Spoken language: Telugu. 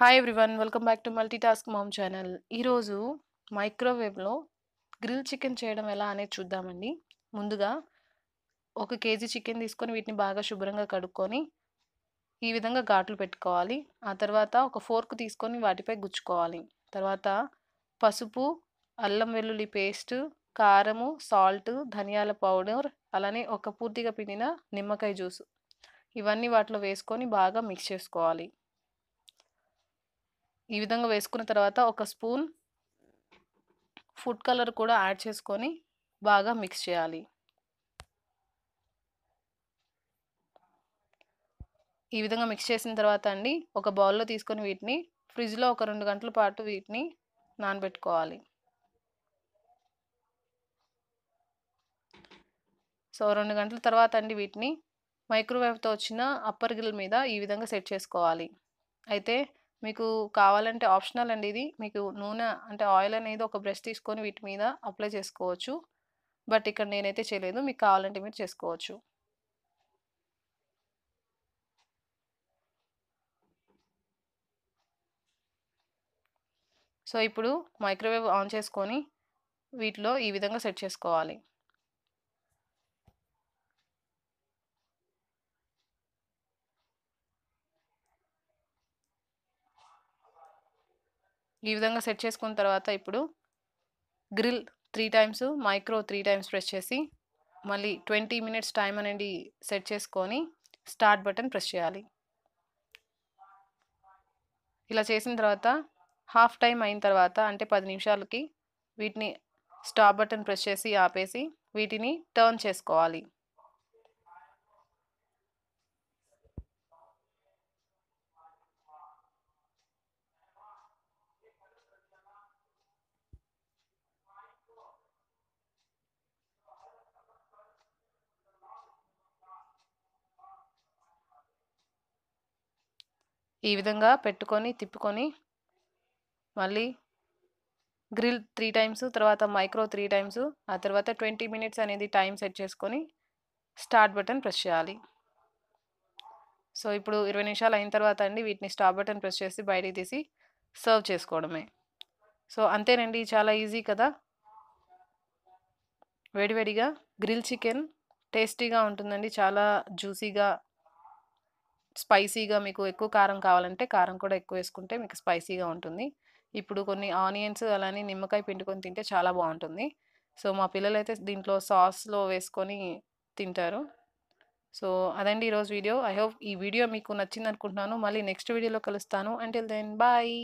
Hi everyone welcome back to multi task mom channel ఈరోజు మైక్రోవేవ్లో గ్రిల్ చికెన్ చేయడం ఎలా అనేది చూద్దామండి. ముందుగా ఒక కేజీ చికెన్ తీసుకొని వీటిని బాగా శుభ్రంగా కడుక్కొని ఈ విధంగా ఘాట్లు పెట్టుకోవాలి. ఆ తర్వాత ఒక ఫోర్క్ తీసుకొని వాటిపై గుచ్చుకోవాలి. తర్వాత పసుపు అల్లం వెల్లుల్లి పేస్ట్ కారము సాల్ట్ ధనియాల పౌడర్ అలానే ఒక పూర్తిగా పిండిన నిమ్మకాయ జ్యూస్ ఇవన్నీ వాటిలో వేసుకొని బాగా మిక్స్ చేసుకోవాలి. ఈ విధంగా వేసుకున్న తర్వాత ఒక స్పూన్ ఫుడ్ కలర్ కూడా యాడ్ చేసుకొని బాగా మిక్స్ చేయాలి. ఈ విధంగా మిక్స్ చేసిన తర్వాత అండి ఒక బౌల్లో తీసుకొని వీటిని ఫ్రిడ్జ్లో ఒక రెండు గంటల పాటు వీటిని నానబెట్టుకోవాలి. సో రెండు గంటల తర్వాత అండి వీటిని మైక్రోవేవ్తో వచ్చిన అప్పర్ గిల్ మీద ఈ విధంగా సెట్ చేసుకోవాలి. అయితే మీకు కావాలంటే ఆప్షనల్ అండి ఇది. మీకు నూనె అంటే ఆయిల్ అనేది ఒక బ్రష్ తీసుకొని వీటి మీద అప్లై చేసుకోవచ్చు. బట్ ఇక్కడ నేనైతే చేయలేదు. మీకు కావాలంటే మీరు చేసుకోవచ్చు. సో ఇప్పుడు మైక్రోవేవ్ ఆన్ చేసుకొని వీటిలో ఈ విధంగా సెట్ చేసుకోవాలి. ఈ విధంగా సెట్ చేసుకున్న తర్వాత ఇప్పుడు grill three times micro three times press చేసి మళ్ళీ ట్వంటీ మినిట్స్ టైం అనేది సెట్ చేసుకొని స్టార్ట్ బటన్ ప్రెస్ చేయాలి. ఇలా చేసిన తర్వాత హాఫ్ టైం అయిన తర్వాత అంటే పది నిమిషాలకి వీటిని స్టాప్ బటన్ ప్రెస్ చేసి ఆపేసి వీటిని టర్న్ చేసుకోవాలి. ఈ విధంగా పెట్టుకొని తిప్పుకొని మళ్ళీ గ్రిల్ త్రీ టైమ్స్ తర్వాత మైక్రో త్రీ టైమ్స్ ఆ తర్వాత ట్వంటీ మినిట్స్ అనేది టైం సెట్ చేసుకొని స్టార్ట్ బటన్ ప్రెస్ చేయాలి. సో ఇప్పుడు ఇరవై నిమిషాలు అయిన తర్వాత అండి వీటిని స్టాప్ బటన్ ప్రెస్ చేసి బయటికి తీసి సర్వ్ చేసుకోవడమే. సో అంతేనండి చాలా ఈజీ కదా? వేడివేడిగా గ్రిల్ చికెన్ టేస్టీగా ఉంటుందండి చాలా జ్యూసీగా స్పైసీగా మీకు ఎక్కువ కారం కావాలంటే కారం కూడా ఎక్కువ వేసుకుంటే మీకు స్పైసీగా ఉంటుంది. ఇప్పుడు కొన్ని ఆనియన్స్ అలానే నిమ్మకాయ పిండుకొని తింటే చాలా బాగుంటుంది. సో మా పిల్లలైతే దీంట్లో సాస్లో వేసుకొని తింటారు. సో అదండి ఈరోజు వీడియో. ఐ హోప్ ఈ వీడియో మీకు నచ్చింది అనుకుంటున్నాను మళ్ళీ నెక్స్ట్ వీడియోలో కలుస్తాను. Until then bye